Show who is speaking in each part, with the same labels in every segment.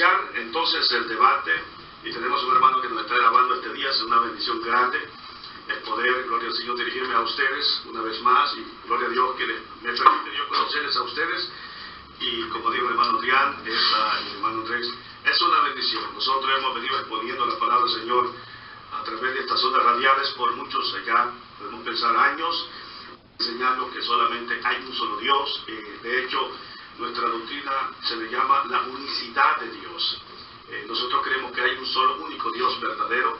Speaker 1: iniciar entonces el debate y tenemos un hermano que nos está grabando este día, es una bendición grande el poder, gloria al Señor, dirigirme a ustedes una vez más y gloria a Dios que me permite Dios conocerles a ustedes y como dijo el hermano Adrián, el hermano Andrés, es una bendición. Nosotros hemos venido exponiendo la palabra del Señor a través de estas ondas radiales por muchos allá, podemos pensar años, enseñando que solamente hay un solo Dios. Eh, de hecho, nuestra doctrina se le llama la unicidad de Dios. Eh, nosotros creemos que hay un solo único Dios verdadero.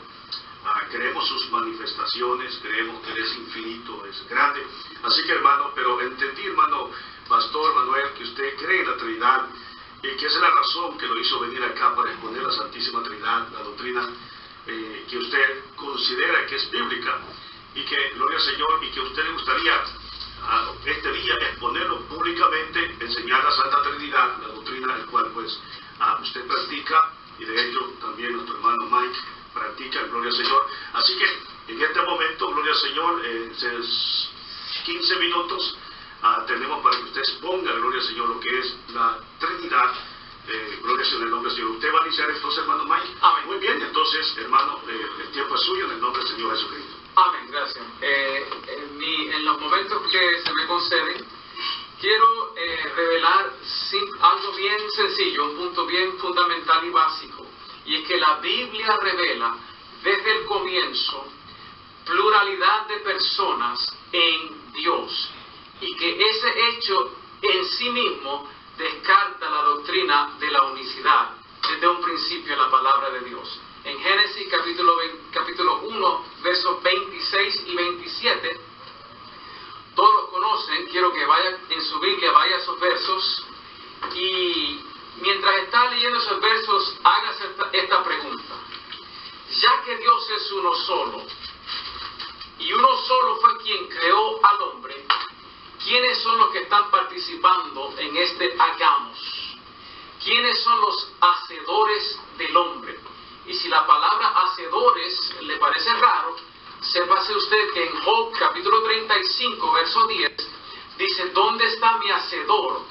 Speaker 1: Ah, creemos sus manifestaciones, creemos que es infinito, es grande. Así que hermano, pero entendí hermano Pastor Manuel que usted cree en la Trinidad y que esa es la razón que lo hizo venir acá para exponer la Santísima Trinidad, la doctrina eh, que usted considera que es bíblica y que, gloria al Señor, y que a usted le gustaría a este día exponerlo públicamente, enseñar la Santa Trinidad, la doctrina del cual pues usted practica y de hecho también nuestro hermano Mike practica, gloria al Señor. Así que en este momento, gloria al Señor, en 15 minutos ah, tenemos para que usted exponga, gloria al Señor, lo que es la Trinidad. Eh, gloria Señor en el nombre del Señor. Usted va a iniciar entonces, hermano Mike. Amén. Muy bien, entonces, hermano, eh, el tiempo es suyo en el nombre del Señor Jesucristo.
Speaker 2: Amén, gracias. Eh, en, los momentos que se me conceden, quiero eh, revelar algo bien sencillo, un punto bien fundamental y básico, y es que la Biblia revela desde el comienzo pluralidad de personas en Dios, y que ese hecho en sí mismo descarta la doctrina de la unicidad desde un principio en la palabra de Dios en Génesis capítulo, capítulo 1, versos 26 y 27. Todos conocen, quiero que vaya en su Biblia, vaya a esos versos y mientras está leyendo esos versos, hágase esta pregunta. Ya que Dios es uno solo, y uno solo fue quien creó al hombre, ¿quiénes son los que están participando en este hagamos? ¿Quiénes son los hacedores del hombre? Y si la palabra hacedores le parece raro, sépase usted que en Job capítulo 35, verso 10, dice, ¿dónde está mi hacedor?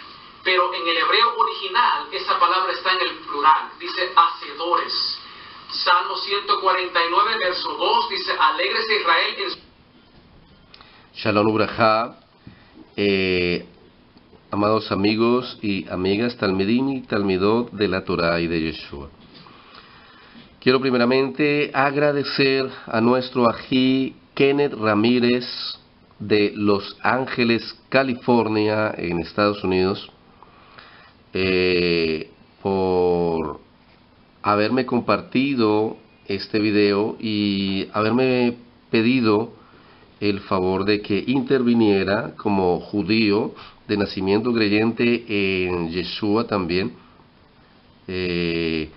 Speaker 2: Pero en el hebreo original esa palabra está en el plural, dice hacedores. Salmo 149, verso 2 dice, Israel en.
Speaker 3: Shalom Ubraja, eh, amados amigos y amigas Talmidim y Talmidot de la Torah y de Yeshua. Quiero primeramente agradecer a nuestro ají Kenneth Ramírez de Los Ángeles, California, en Estados Unidos, eh, por haberme compartido este video y haberme pedido el favor de que interviniera como judío de nacimiento creyente en Yeshua también. Eh,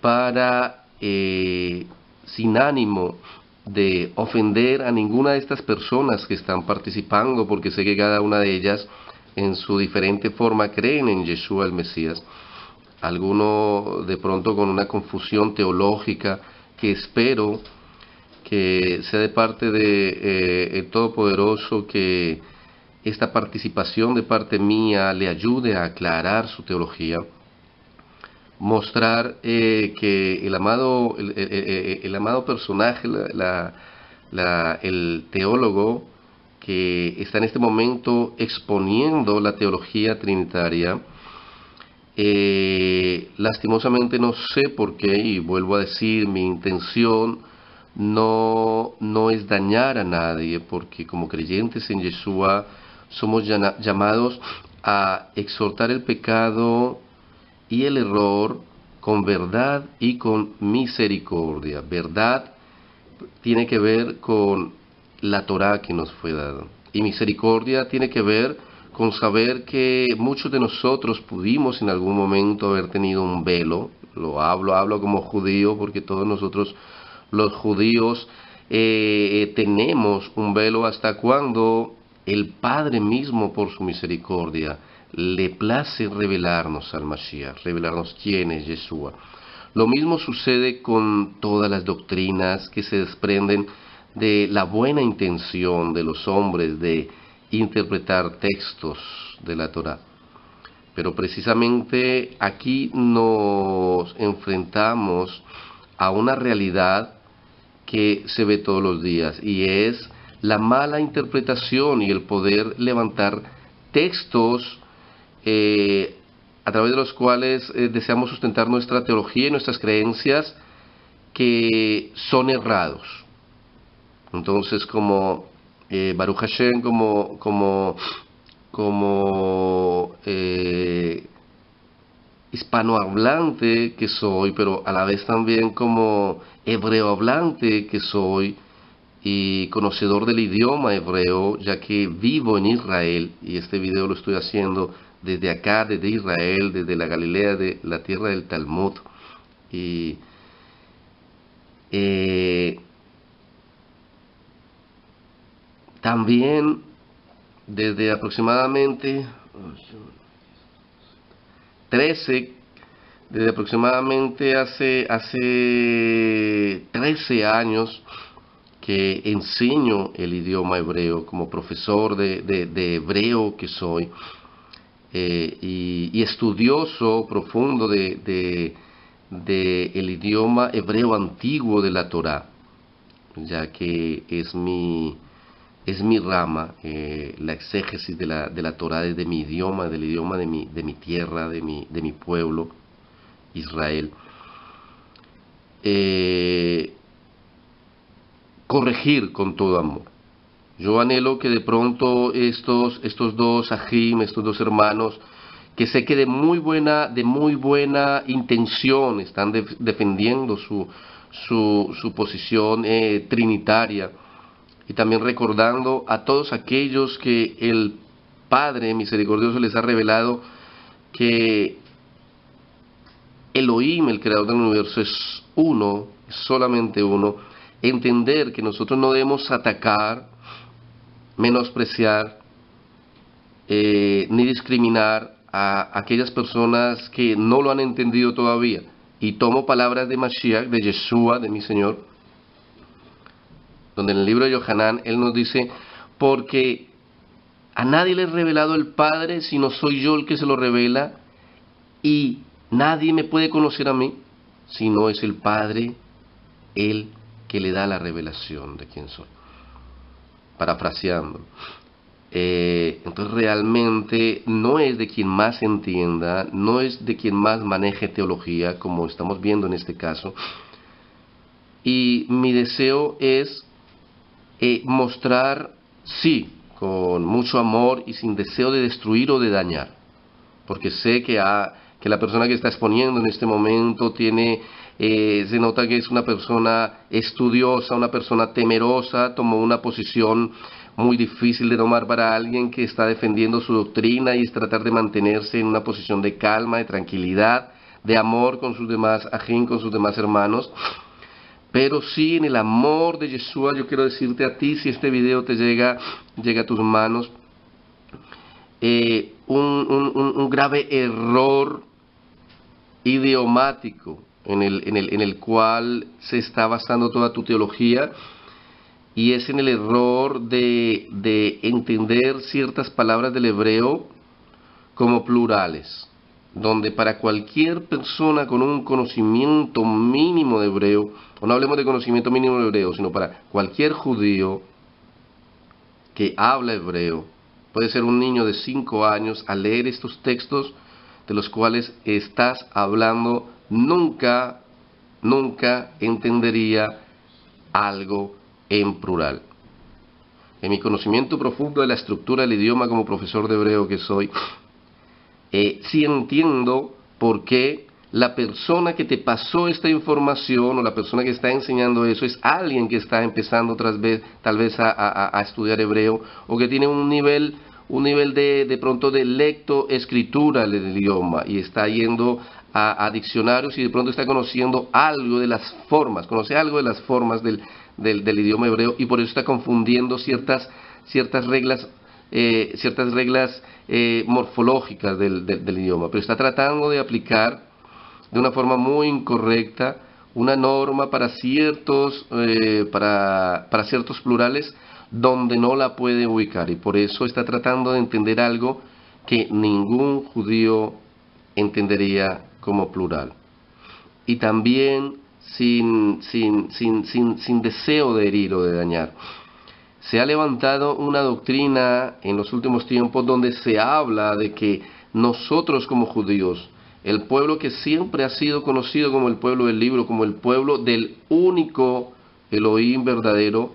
Speaker 3: para, eh, sin ánimo de ofender a ninguna de estas personas que están participando, porque sé que cada una de ellas en su diferente forma creen en Yeshua el Mesías. Alguno de pronto con una confusión teológica que espero que sea de parte de eh, el Todopoderoso que esta participación de parte mía le ayude a aclarar su teología. Mostrar eh, que el amado, el, amado personaje, el teólogo que está en este momento exponiendo la teología trinitaria, eh, lastimosamente no sé por qué, y vuelvo a decir, mi intención no, no es dañar a nadie, porque como creyentes en Yeshua somos llamados a exhortar el pecado, y el error con verdad y con misericordia. Verdad tiene que ver con la Torah que nos fue dada. Y misericordia tiene que ver con saber que muchos de nosotros pudimos en algún momento haber tenido un velo. Lo hablo, hablo como judío porque todos nosotros los judíos eh, tenemos un velo hasta cuando el Padre mismo por su misericordia le place revelarnos al Mashiach, revelarnos quién es Yeshua. Lo mismo sucede con todas las doctrinas que se desprenden de la buena intención de los hombres de interpretar textos de la Torah. pero precisamente aquí nos enfrentamos a una realidad que se ve todos los días y es la mala interpretación y el poder levantar textos eh, a través de los cuales eh, deseamos sustentar nuestra teología y nuestras creencias que son errados. Entonces, como eh, Baruch Hashem, como, como, como eh, hispanohablante que soy, pero a la vez también como hebreo hablante que soy y conocedor del idioma hebreo, ya que vivo en Israel y este video lo estoy haciendo desde acá, desde Israel, desde la Galilea, de la tierra del Talmud. Y eh, también desde aproximadamente 13, desde aproximadamente hace, hace 13 años que enseño el idioma hebreo como profesor de, de, hebreo que soy eh, y, estudioso profundo de, de, el idioma hebreo antiguo de la Torah, ya que es mi, es mi rama, eh, la exégesis de la, de la Torah desde mi idioma, del idioma de mi, de mi tierra, de mi, de mi pueblo, Israel. Eh, corregir con todo amor. Yo anhelo que de pronto estos, estos dos ajim, estos dos hermanos, que sé que de muy buena, de muy buena intención están defendiendo su, su, su posición eh, trinitaria, y también recordando a todos aquellos que el Padre misericordioso les ha revelado que Elohim, el creador del universo, es uno, solamente uno, entender que nosotros no debemos atacar, menospreciar, eh, ni discriminar a aquellas personas que no lo han entendido todavía. Y tomo palabras de Mashiach, de Yeshua, de mi Señor, donde en el libro de Yohanan Él nos dice, porque a nadie le he revelado el Padre, sino soy yo el que se lo revela, y nadie me puede conocer a mí, si no es el Padre, Él que le da la revelación de quién soy. Parafraseando. Eh, entonces realmente no es de quien más entienda, no es de quien más maneje teología, como estamos viendo en este caso. Y mi deseo es eh, mostrar, sí, con mucho amor y sin deseo de destruir o de dañar, porque sé que, que la persona que está exponiendo en este momento tiene, eh, se nota que es una persona estudiosa, una persona temerosa, tomó una posición muy difícil de tomar para alguien que está defendiendo su doctrina y es tratar de mantenerse en una posición de calma, de tranquilidad, de amor con sus demás ajín, con sus demás hermanos. Pero sí, en el amor de Yeshua, yo quiero decirte a ti, si este video te llega, llega a tus manos, eh, un, grave error idiomático en el, en, el, en el cual se está basando toda tu teología y es en el error de, de entender ciertas palabras del hebreo como plurales donde para cualquier persona con un conocimiento mínimo de hebreo, o no hablemos de conocimiento mínimo de hebreo, sino para cualquier judío que habla hebreo, puede ser un niño de 5 años, al leer estos textos de los cuales estás hablando, nunca, nunca entendería algo en plural. En mi conocimiento profundo de la estructura del idioma como profesor de hebreo que soy, eh, si entiendo por qué la persona que te pasó esta información o la persona que está enseñando eso es alguien que está empezando tras vez, tal vez a, estudiar hebreo o que tiene un nivel un nivel de, de pronto de lecto escritura del idioma y está yendo a, diccionarios y de pronto está conociendo algo de las formas, conoce algo de las formas del, del, del idioma hebreo y por eso está confundiendo ciertas, ciertas reglas eh, ciertas reglas eh, morfológicas del, idioma, pero está tratando de aplicar de una forma muy incorrecta una norma para ciertos, eh, para, para ciertos plurales donde no la puede ubicar y por eso está tratando de entender algo que ningún judío entendería como plural. Y también sin, sin, sin, sin, deseo de herir o de dañar. Se ha levantado una doctrina en los últimos tiempos donde se habla de que nosotros como judíos, el pueblo que siempre ha sido conocido como el pueblo del libro, como el pueblo del único Elohim verdadero,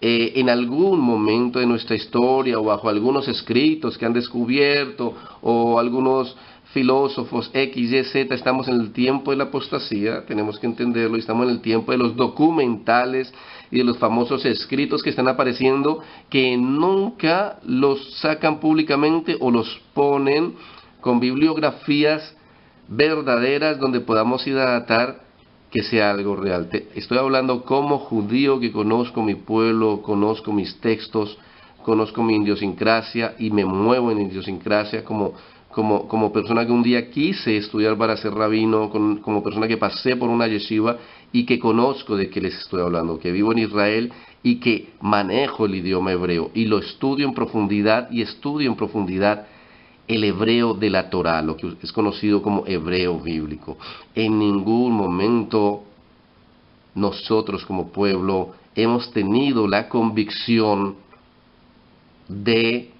Speaker 3: eh, en algún momento de nuestra historia o bajo algunos escritos que han descubierto o algunos filósofos X, Y, Z, estamos en el tiempo de la apostasía, tenemos que entenderlo, estamos en el tiempo de los documentales y de los famosos escritos que están apareciendo que nunca los sacan públicamente o los ponen con bibliografías verdaderas donde podamos ir a datar que sea algo real. estoy hablando como judío que conozco mi pueblo, conozco mis textos, conozco mi idiosincrasia y me muevo en idiosincrasia como, como, como persona que un día quise estudiar para ser rabino, como persona que pasé por una yeshiva y que conozco de qué les estoy hablando, que vivo en Israel y que manejo el idioma hebreo y lo estudio en profundidad y estudio en profundidad el hebreo de la Torah, lo que es conocido como hebreo bíblico. En ningún momento nosotros como pueblo hemos tenido la convicción de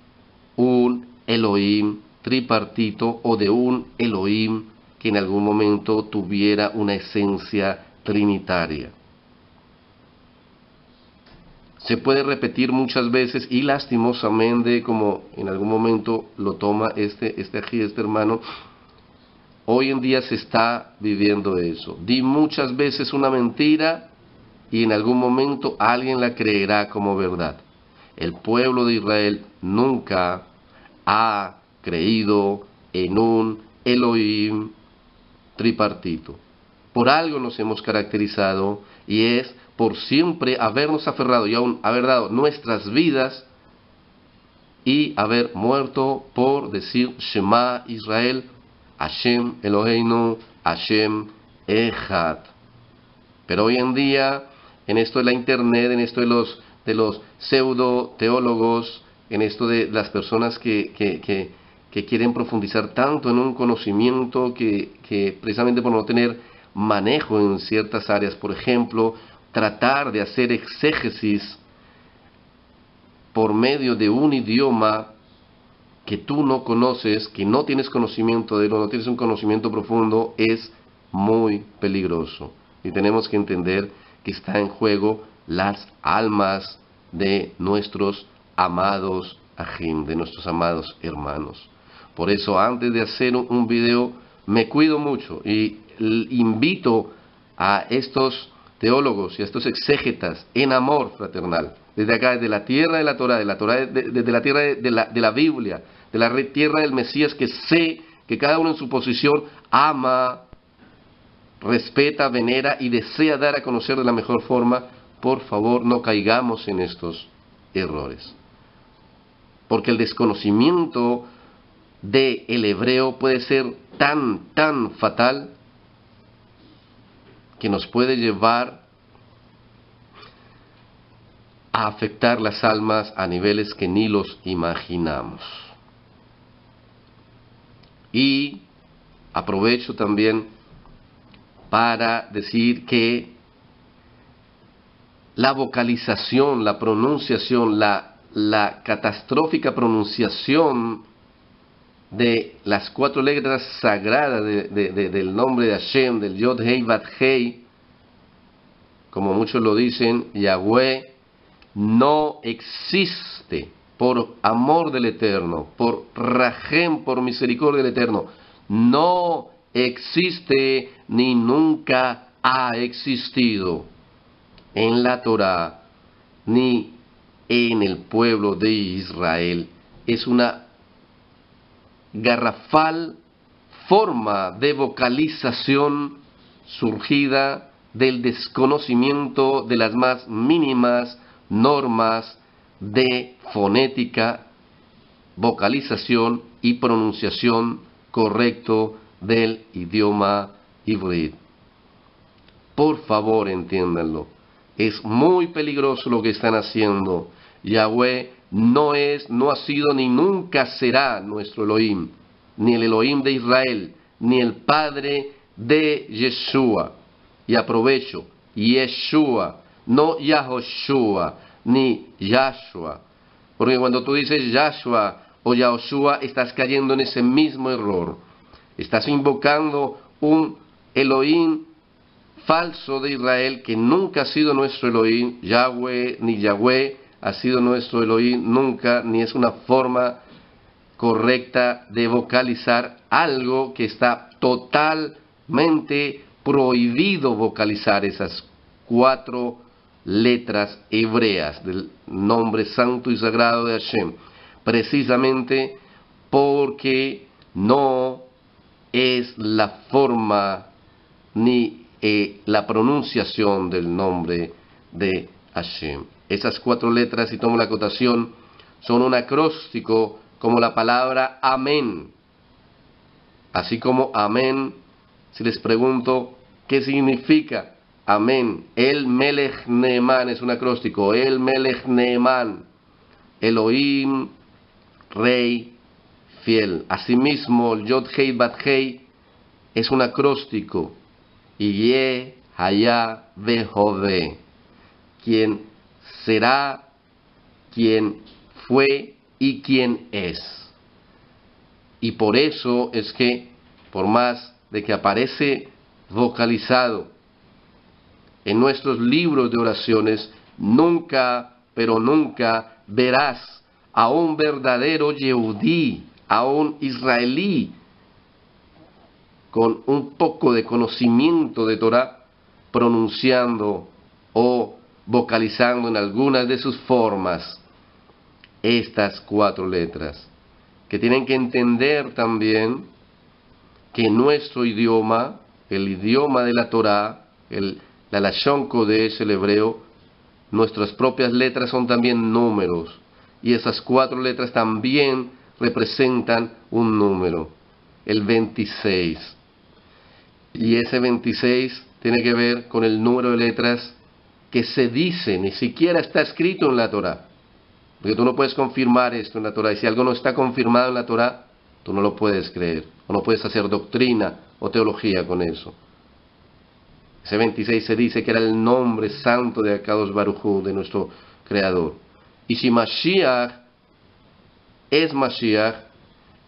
Speaker 3: un Elohim tripartito o de un Elohim que en algún momento tuviera una esencia trinitaria se puede repetir muchas veces y lastimosamente, como en algún momento lo toma este, este aquí, este hermano, hoy en día se está viviendo eso. Di muchas veces una mentira y en algún momento alguien la creerá como verdad. El pueblo de Israel nunca ha creído en un Elohim tripartito. Por algo nos hemos caracterizado y es por siempre habernos aferrado y aún haber dado nuestras vidas y haber muerto por decir Shema Israel, Hashem Eloheinu, Hashem Echad. Pero hoy en día, en esto de la internet, en esto de los, de los pseudo teólogos, en esto de las personas que, que, que, que quieren profundizar tanto en un conocimiento que, precisamente por no tener manejo en ciertas áreas, por ejemplo, tratar de hacer exégesis por medio de un idioma que tú no conoces, que no tienes conocimiento de él, no tienes un conocimiento profundo, es muy peligroso. Y tenemos que entender que está en juego las almas de nuestros amados ajim, de nuestros amados hermanos. Por eso antes de hacer un video me cuido mucho y invito a estos teólogos y a estos exégetas en amor fraternal, desde acá, desde la tierra de la Torah, de la Torah, desde la tierra de, la, de la Biblia, de la tierra del Mesías, que sé que cada uno en su posición ama, respeta, venera y desea dar a conocer de la mejor forma, por favor no caigamos en estos errores. Porque el desconocimiento del el hebreo puede ser tan, tan fatal que nos puede llevar a afectar las almas a niveles que ni los imaginamos. Y aprovecho también para decir que la vocalización, la pronunciación, la, la catastrófica pronunciación de las cuatro letras sagradas del nombre de Hashem, del Yod Hei Bat Hei, como muchos lo dicen, Yahweh no existe por amor del Eterno, por rajem, por misericordia del Eterno. No existe ni nunca ha existido en la Torah ni en el pueblo de Israel. Es una garrafal forma de vocalización surgida del desconocimiento de las más mínimas normas de fonética, vocalización y pronunciación correcto del idioma híbrido. Por favor, entiéndanlo. Es muy peligroso lo que están haciendo. Yahweh no es, no ha sido ni nunca será nuestro Elohim, ni el Elohim de Israel, ni el Padre de Yeshua. Y aprovecho, Yeshua, no Yahoshua, ni Yahshua. Porque cuando tú dices Yahshua o Yahoshua, estás cayendo en ese mismo error. Estás invocando un Elohim falso de Israel que nunca ha sido nuestro Elohim, Yahweh ni Yahweh ha sido nuestro Elohim nunca, ni es una forma correcta de vocalizar algo que está totalmente prohibido vocalizar esas cuatro letras hebreas del nombre santo y sagrado de Hashem, precisamente porque no es la forma ni eh, la pronunciación del nombre de Hashem. Esas cuatro letras, si tomo la acotación, son un acróstico como la palabra amén. Así como amén, si les pregunto qué significa amén, el Melech Neeman es un acróstico, el Melech Neeman, Elohim, Rey, fiel. Asimismo, el Yod Hei Bat Hei es un acróstico, y Ye, Behove, quien será, quien fue y quien es. Y por eso es que, por más de que aparece vocalizado en nuestros libros de oraciones, nunca, pero nunca verás a un verdadero Yehudí, a un israelí con un poco de conocimiento de Torah pronunciando o vocalizando en algunas de sus formas estas cuatro letras, que tienen que entender también que nuestro idioma, el idioma de la Torah, el, la Lashon Kodesh, el hebreo, nuestras propias letras son también números, y esas cuatro letras también representan un número, el 26. Y ese 26 tiene que ver con el número de letras que se dice, ni siquiera está escrito en la Torah. Porque tú no puedes confirmar esto en la Torah. Y si algo no está confirmado en la Torah, tú no lo puedes creer. O no puedes hacer doctrina o teología con eso. Ese 26 se dice que era el nombre santo de Akados Barujú, de nuestro Creador. Y si Mashiach es Mashiach,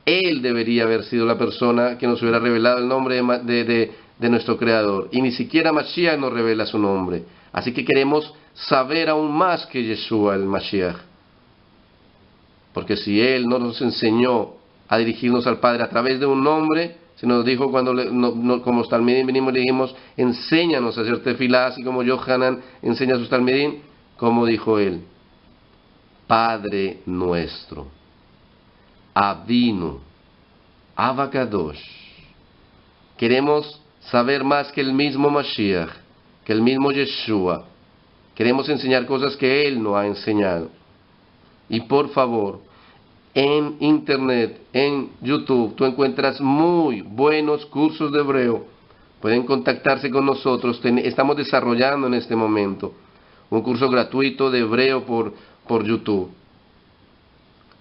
Speaker 3: él debería haber sido la persona que nos hubiera revelado el nombre de, de nuestro Creador. Y ni siquiera Mashiach nos revela su nombre. Así que queremos saber aún más que Yeshua, el Mashiach. Porque si Él no nos enseñó a dirigirnos al Padre a través de un nombre, se nos dijo cuando, le, como Talmidim venimos le dijimos, enséñanos a hacer tefilá, así como Yohanan enseña a sus Talmidim, como dijo Él, Padre nuestro, Avinu, Abakadosh. Queremos saber más que el mismo Mashiach, que el mismo Yeshua. Queremos enseñar cosas que Él no ha enseñado. Y por favor, en Internet, en YouTube, tú encuentras muy buenos cursos de hebreo. Pueden contactarse con nosotros. Estamos desarrollando en este momento un curso gratuito de hebreo por, por YouTube.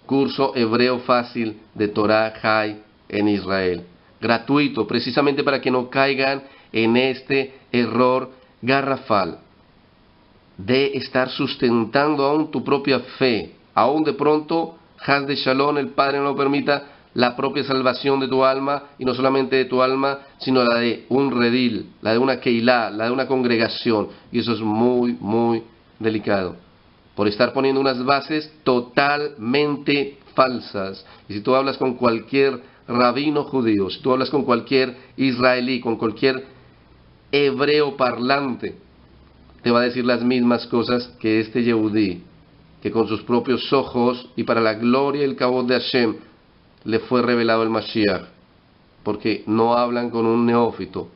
Speaker 3: Curso hebreo fácil de Torah High en Israel. Gratuito, precisamente para que no caigan en este error garrafal de estar sustentando aún tu propia fe, aún de pronto, Haz de Shalom, el Padre no lo permita, la propia salvación de tu alma, y no solamente de tu alma, sino la de un redil, la de una keilah, la de una congregación, y eso es muy, muy delicado, por estar poniendo unas bases totalmente falsas. Y si tú hablas con cualquier rabino judío, si tú hablas con cualquier israelí, con cualquier hebreo parlante, te va a decir las mismas cosas que este Yehudí, que con sus propios ojos y para la gloria y el cabo de Hashem le fue revelado el Mashiach, porque no hablan con un neófito,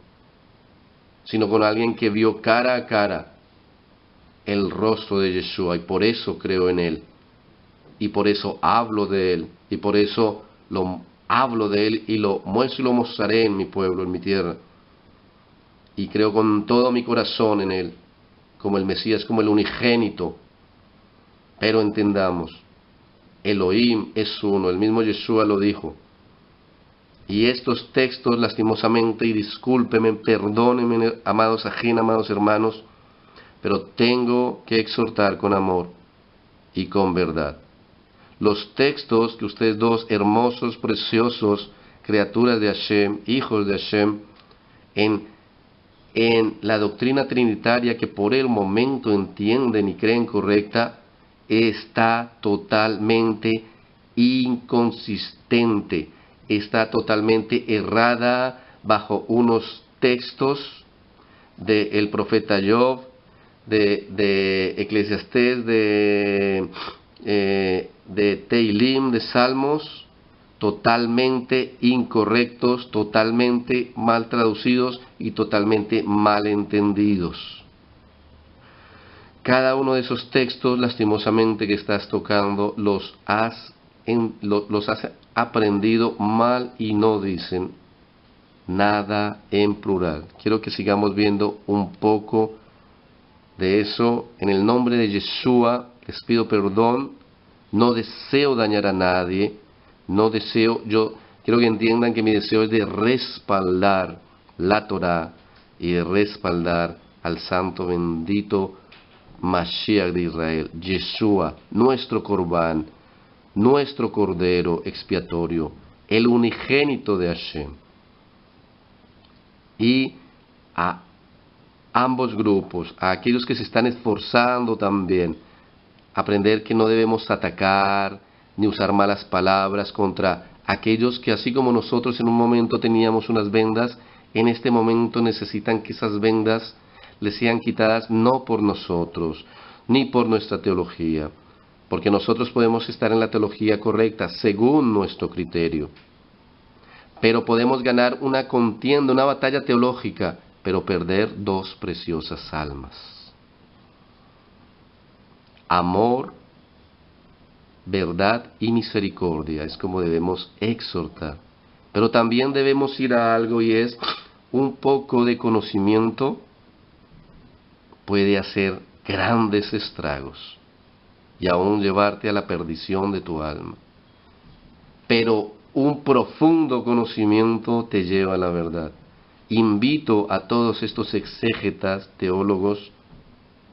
Speaker 3: sino con alguien que vio cara a cara el rostro de Yeshua, y por eso creo en él, y por eso hablo de él, y por eso lo hablo de él y lo muestro y lo mostraré en mi pueblo, en mi tierra, y creo con todo mi corazón en él como el Mesías, como el unigénito. Pero entendamos Elohim es uno, el mismo Yeshua lo dijo. Y estos textos, lastimosamente, y discúlpeme, perdónenme, amados ajenos, amados hermanos, pero tengo que exhortar con amor y con verdad. Los textos que ustedes dos, hermosos, preciosos, criaturas de Hashem, hijos de Hashem, en, en la doctrina trinitaria que por el momento entienden y creen correcta, está totalmente inconsistente, está totalmente errada bajo unos textos del profeta Job, de, de Eclesiastés, de, eh, de Teilim, de Salmos, totalmente incorrectos, totalmente mal traducidos y totalmente mal entendidos. Cada uno de esos textos, lastimosamente, que estás tocando, los has, los has aprendido mal y no dicen nada en plural. Quiero que sigamos viendo un poco de eso. En el nombre de Yeshua les pido perdón. No deseo dañar a nadie. No deseo, yo quiero que entiendan que mi deseo es de respaldar la Torah y de respaldar al Santo bendito Mashiach de Israel, Yeshua, nuestro Corbán, nuestro Cordero expiatorio, el unigénito de Hashem. Y a ambos grupos, a aquellos que se están esforzando también, aprender que no debemos atacar ni usar malas palabras contra aquellos que así como nosotros en un momento teníamos unas vendas, en este momento necesitan que esas vendas les sean quitadas no por nosotros, ni por nuestra teología, porque nosotros podemos estar en la teología correcta según nuestro criterio. Pero podemos ganar una contienda, una batalla teológica, pero perder dos preciosas almas. Amor, verdad y misericordia es como debemos exhortar. Pero también debemos ir a algo y es un poco de conocimiento puede hacer grandes estragos y aún llevarte a la perdición de tu alma. Pero un profundo conocimiento te lleva a la verdad. Invito a todos estos exégetas, teólogos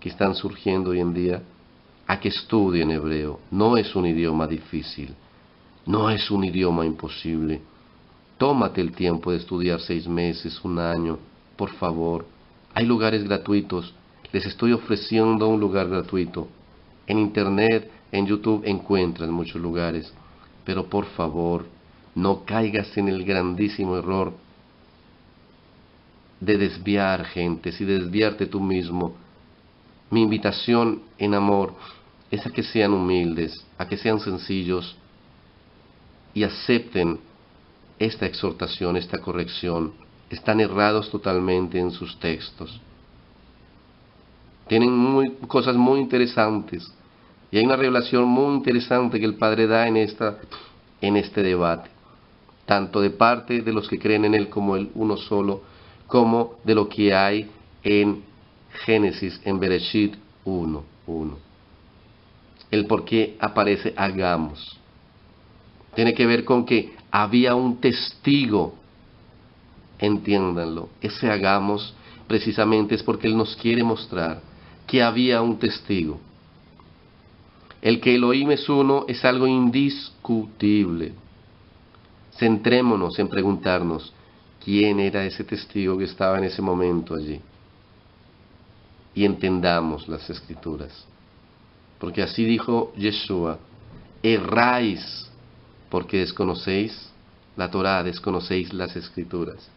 Speaker 3: que están surgiendo hoy en día, a que estudien hebreo. No es un idioma difícil, no es un idioma imposible. Tómate el tiempo de estudiar seis meses, un año, por favor. Hay lugares gratuitos les estoy ofreciendo un lugar gratuito. En Internet, en YouTube encuentran muchos lugares, pero por favor, no caigas en el grandísimo error de desviar gente, y desviarte tú mismo. Mi invitación en amor es a que sean humildes, a que sean sencillos y acepten esta exhortación, esta corrección. Están errados totalmente en sus textos. Tienen cosas muy interesantes. Y hay una revelación muy interesante que el Padre da en, esta, en este debate, tanto de parte de los que creen en Él como el uno solo, como de lo que hay en Génesis, en Bereshit 1, 1. El por qué aparece hagamos. Tiene que ver con que había un testigo, entiéndanlo, ese hagamos precisamente es porque Él nos quiere mostrar que había un testigo. El que Elohim es uno es algo indiscutible. Centrémonos en preguntarnos quién era ese testigo que estaba en ese momento allí. Y entendamos las escrituras. Porque así dijo Yeshua, erráis porque desconocéis la Torah, desconocéis las escrituras.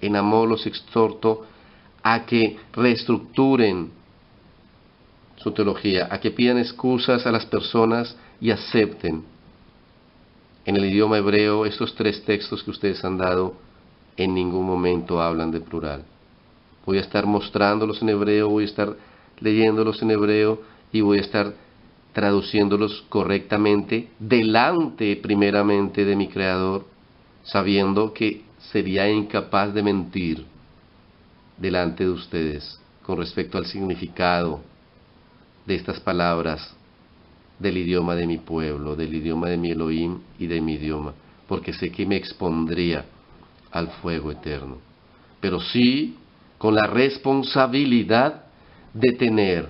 Speaker 3: En amor los exhorto a que reestructuren su teología, a que pidan excusas a las personas y acepten en el idioma hebreo estos tres textos que ustedes han dado en ningún momento hablan de plural. Voy a estar mostrándolos en hebreo, voy a estar leyéndolos en hebreo y voy a estar traduciéndolos correctamente delante primeramente de mi Creador, sabiendo que sería incapaz de mentir delante de ustedes con respecto al significado de estas palabras del idioma de mi pueblo, del idioma de mi Elohim y de mi idioma, porque sé que me expondría al fuego eterno. Pero sí con la responsabilidad de tener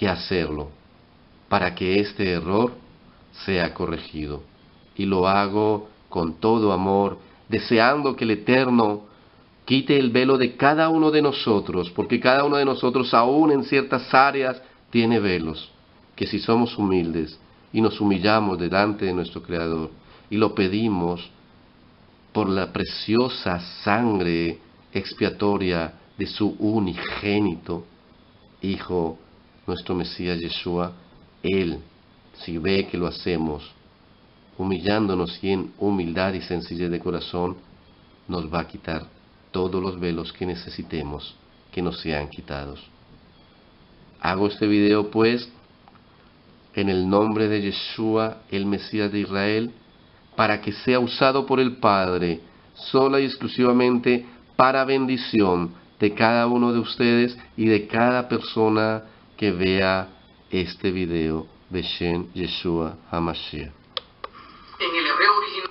Speaker 3: que hacerlo para que este error sea corregido. Y lo hago con todo amor, deseando que el Eterno quite el velo de cada uno de nosotros, porque cada uno de nosotros aún en ciertas áreas tiene velos, que si somos humildes y nos humillamos delante de nuestro Creador y lo pedimos por la preciosa sangre expiatoria de su unigénito Hijo, nuestro Mesías Yeshua, Él, si ve que lo hacemos, humillándonos y en humildad y sencillez de corazón, nos va a quitar todos los velos que necesitemos que nos sean quitados. Hago este video pues en el nombre de Yeshua, el Mesías de Israel, para que sea usado por el Padre sola y exclusivamente para bendición de cada uno de ustedes y de cada persona que vea este video. Beshen Yeshua HaMashiach.
Speaker 2: En el hebreo original,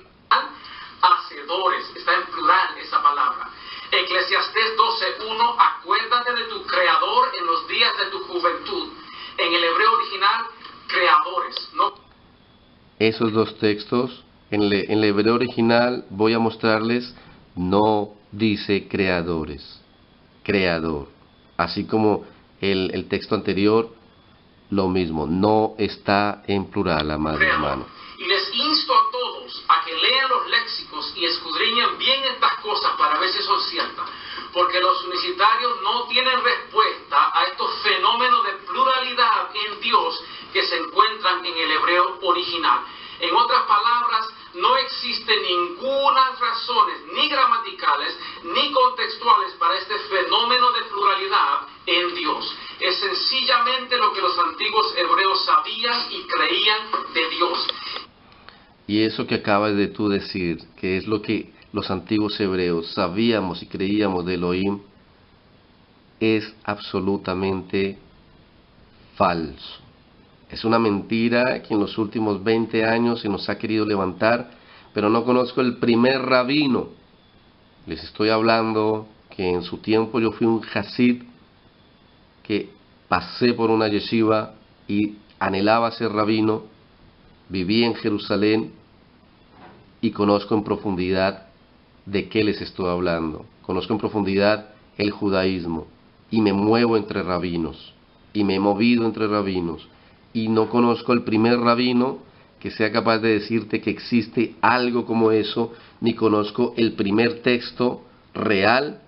Speaker 2: hacedores, está en plural esa palabra. Eclesiastés 12.1, acuérdate de tu creador en los días de tu juventud. En el hebreo original, creadores, no.
Speaker 3: Esos dos textos, en, en el hebreo original voy a mostrarles, no dice creadores, creador. Así como el, el texto anterior, lo mismo, no está en plural, amado hermano.
Speaker 2: Y les insto a todos a que lean los léxicos y escudriñen bien estas cosas para ver si son ciertas, porque los unicitarios no tienen respuesta a estos fenómenos de pluralidad en Dios que se encuentran en el hebreo original. En otras palabras, no existe ninguna razones ni gramaticales ni contextuales para este fenómeno de pluralidad en Dios. Es sencillamente lo que los antiguos hebreos sabían y creían de Dios.
Speaker 3: Y eso que acabas de tú decir, que es lo que los antiguos hebreos sabíamos y creíamos de Elohim, es absolutamente falso. Es una mentira que en los últimos 20 años se nos ha querido levantar, pero no conozco el primer rabino. Les estoy hablando que en su tiempo yo fui un Hasid que pasé por una yeshiva y anhelaba ser rabino, viví en Jerusalén y conozco en profundidad de qué les estoy hablando. Conozco en profundidad el judaísmo y me muevo entre rabinos y me he movido entre rabinos y no conozco el primer rabino que sea capaz de decirte que existe algo como eso, ni conozco el primer texto real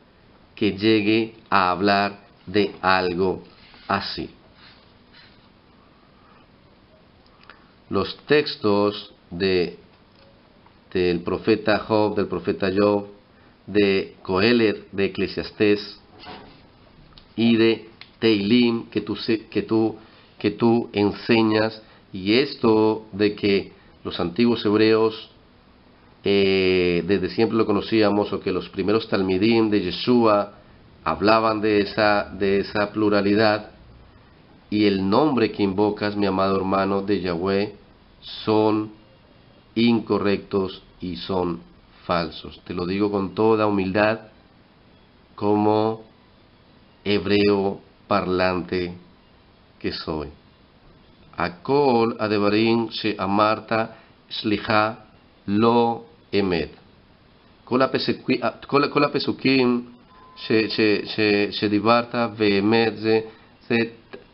Speaker 3: que llegue a hablar de algo así. Los textos de, del profeta Job, del profeta Job, de Coelet, de Eclesiastés y de Teilim que tú, que tú que tú enseñas y esto de que los antiguos hebreos eh, desde siempre lo conocíamos o que los primeros talmidim de Yeshua hablaban de esa, de esa pluralidad y el nombre que invocas, mi amado hermano, de Yahweh, son incorrectos y son falsos. Te lo digo con toda humildad como hebreo parlante que soy. Akol adebarim se amarta lo emet. Kol שדיברת ואמת זה, זה,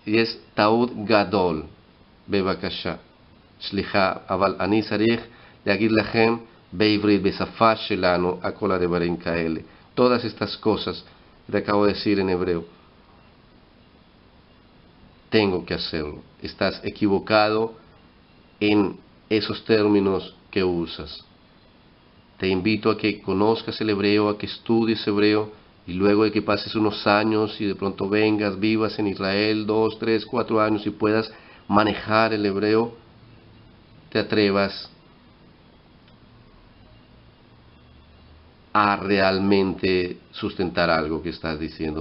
Speaker 3: יש טעות גדול, בבקשה, סליחה, אבל אני צריך להגיד לכם בעברית, בשפה שלנו, הכל הדברים כאלה. Todas estas cosas que acabo de decir en hebreo. tengo que hacerlo. Estás equivocado en esos términos que usas. Te invito a que conozcas el hebreo, a que estudies hebreo y luego de que pases unos años y de pronto vengas, vivas en Israel dos, tres, cuatro años y puedas manejar el hebreo, te atrevas a realmente sustentar algo que estás diciendo.